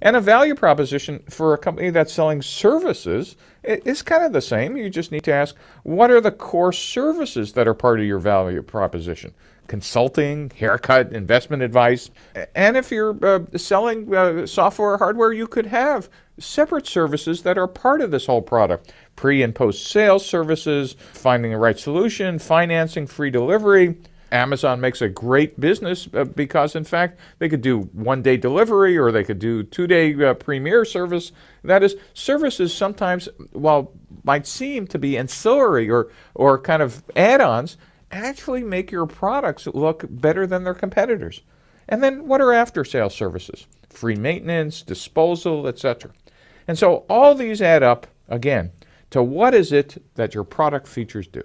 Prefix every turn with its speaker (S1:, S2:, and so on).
S1: And a value proposition for a company that's selling services is kind of the same. You just need to ask what are the core services that are part of your value proposition? Consulting, haircut, investment advice. And if you're uh, selling uh, software or hardware, you could have separate services that are part of this whole product pre and post sales services, finding the right solution, financing, free delivery Amazon makes a great business uh, because, in fact, they could do one day delivery or they could do two day uh, premier service. That is, services sometimes, while might seem to be ancillary or, or kind of add ons, actually make your products look better than their competitors. And then what are after sales services? Free maintenance, disposal, etc. And so all these add up, again, to what is it that your product features do.